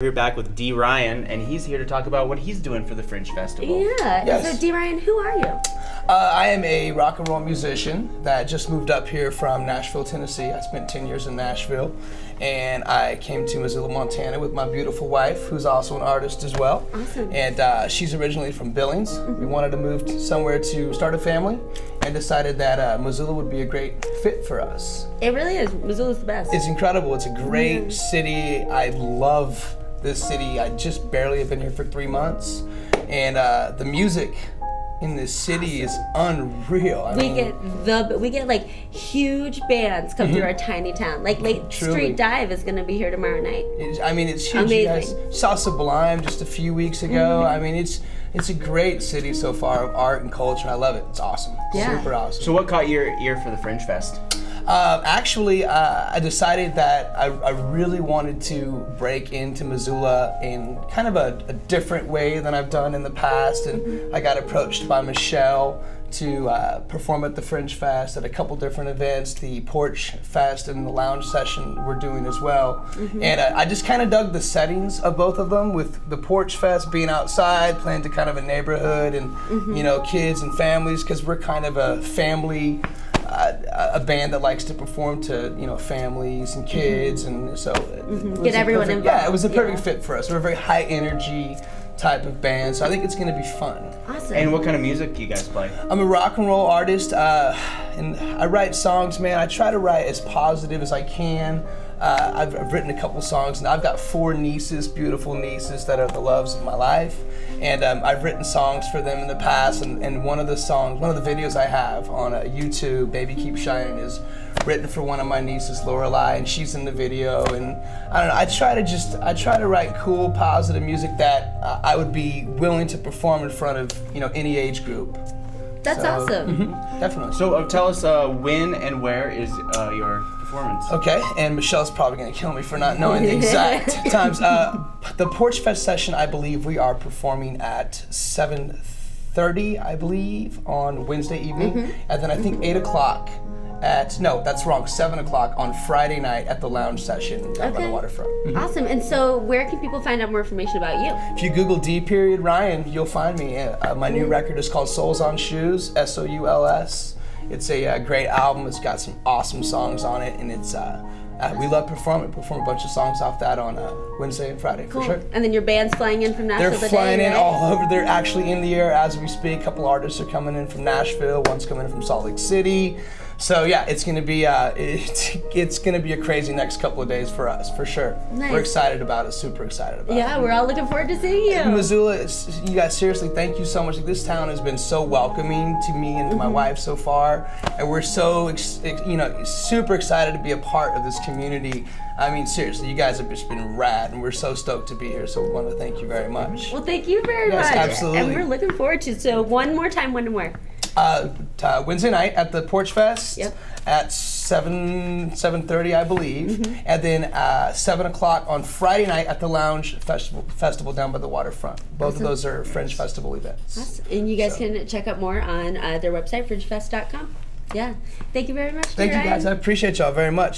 We're back with D. Ryan, and he's here to talk about what he's doing for the Fringe Festival. Yeah. Yes. So, D. Ryan, who are you? Uh, I am a rock and roll musician that just moved up here from Nashville, Tennessee. I spent 10 years in Nashville, and I came to Missoula, Montana with my beautiful wife, who's also an artist as well. Awesome. And uh, she's originally from Billings. We wanted to move to somewhere to start a family, and decided that uh, Missoula would be a great fit for us. It really is. Missoula's the best. It's incredible. It's a great city. I love this city. I just barely have been here for three months, and uh, the music in this city is unreal. I we mean, get the we get like huge bands come through our tiny town. Like Lake Mm-hmm. Truly. Street Dive is going to be here tomorrow night. it's- I mean, it's huge. You guys Amazing. saw Sublime just a few weeks ago. Mm-hmm. I mean, it's it's a great city so far of art and culture. I love it. It's awesome. Yeah. Super awesome. So, what caught your ear for the Fringe Fest? Uh, actually, uh, I decided that I, I really wanted to break into Missoula in kind of a, a different way than I've done in the past, and I got approached by Michelle to uh, perform at the Fringe Fest at a couple different events, the Porch Fest and the Lounge Session we're doing as well. And uh, I just kind of dug the settings of both of them, with the Porch Fest being outside, playing to kind of a neighborhood and you know kids and families, because we're kind of a family a band that likes to perform to you know families and kids, and so it- it was Mm-hmm. Get everyone perfect- involved, Yeah, it was a perfect yeah. fit for us. We're a very high energy type of band, so I think it's going to be fun. Awesome. And what kind of music do you guys play? I'm a rock and roll artist, uh, and I write songs, man. I try to write as positive as I can. Uh, I've, I've written a couple songs, and I've got four nieces, beautiful nieces that are the loves of my life. And um, I've written songs for them in the past, and, and one of the songs, one of the videos I have on uh, YouTube, "Baby Keep Shining," is written for one of my nieces, Lorelai, and she's in the video. And I don't know, I try to just, I try to write cool, positive music that uh, I would be willing to perform in front of, you know, any age group. That's So- awesome. Definitely. So, uh, tell us uh, when and where is uh, your performance? Okay, and Michelle's probably gonna kill me for not knowing the exact times. Uh, the Porch Fest session, I believe we are performing at 7:30, I believe, on Wednesday evening, and then I think 8 o'clock at no, that's wrong, 7 o'clock on Friday night at the lounge session down by the waterfront. Awesome. And so, where can people find out more information about you? If you Google D period Ryan, you'll find me. Uh, my new record is called Souls on Shoes, S O U L S. It's a uh, great album. It's got some awesome songs on it, and it's uh, uh, we love performing. Perform a bunch of songs off that on uh, Wednesday and Friday for sure. And then your band's flying in from Nashville They're today, flying in right? all over. They're actually in the air as we speak. A couple artists are coming in from Nashville. One's coming in from Salt Lake City. So yeah, it's gonna be uh, it's, it's gonna be a crazy next couple of days for us for sure. Nice. We're excited about it. Super excited about it. Yeah, we're all looking forward to seeing you. Missoula, you guys, seriously, thank you so much. This town has been so welcoming to me and to my wife so far, and we're so, you know, super excited to be a part of this community. I mean, seriously, you guys have just been rad, and we're so stoked to be here. So, we want to thank you very much. Well, thank you very Yes, much. absolutely. And we're looking forward to. So, one more time, one and where? Uh, uh, Wednesday night at the Porch Fest Yep. at seven seven thirty, I believe, Mm-hmm. and then uh, seven o'clock on Friday night at the Lounge Festival Festival down by the waterfront. Both of those are Fringe Festival events. And you guys So- can check out more on uh, their website, fringefest.com. Yeah. Thank you very much. Thank you Ryan. guys. I appreciate y'all very much.